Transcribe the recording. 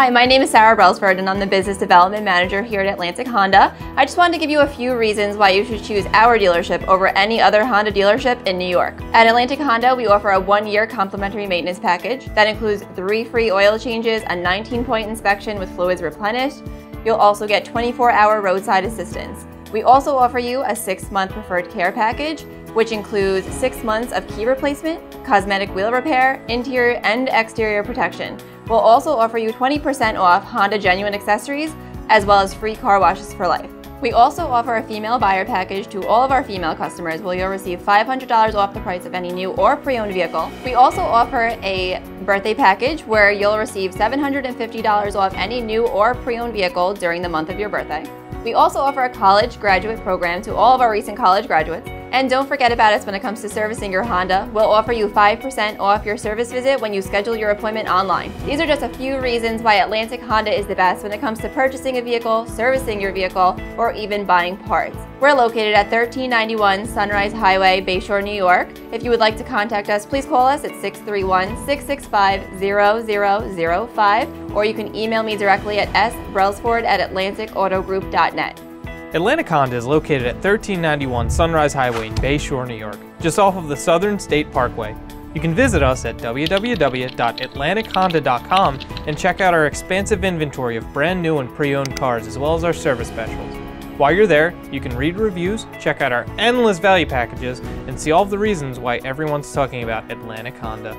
Hi, my name is Sarah Brelsford and I'm the Business Development Manager here at Atlantic Honda. I just wanted to give you a few reasons why you should choose our dealership over any other Honda dealership in New York. At Atlantic Honda, we offer a one-year complimentary maintenance package that includes three free oil changes, a 19-point inspection with fluids replenished. You'll also get 24-hour roadside assistance. We also offer you a six-month preferred care package, which includes six months of key replacement, cosmetic wheel repair, interior and exterior protection. We'll also offer you 20% off Honda Genuine accessories, as well as free car washes for life. We also offer a female buyer package to all of our female customers where you'll receive $500 off the price of any new or pre-owned vehicle. We also offer a birthday package where you'll receive $750 off any new or pre-owned vehicle during the month of your birthday. We also offer a college graduate program to all of our recent college graduates. And don't forget about us when it comes to servicing your Honda. We'll offer you 5% off your service visit when you schedule your appointment online. These are just a few reasons why Atlantic Honda is the best when it comes to purchasing a vehicle, servicing your vehicle, or even buying parts. We're located at 1391 Sunrise Highway, Bayshore, New York. If you would like to contact us, please call us at 631-665-0005 or you can email me directly at sbrelsford at atlanticautogroup.net. Atlantic Honda is located at 1391 Sunrise Highway in Bayshore, New York, just off of the Southern State Parkway. You can visit us at www.atlantichonda.com and check out our expansive inventory of brand new and pre-owned cars as well as our service specials. While you're there, you can read reviews, check out our endless value packages, and see all of the reasons why everyone's talking about Atlantic Honda.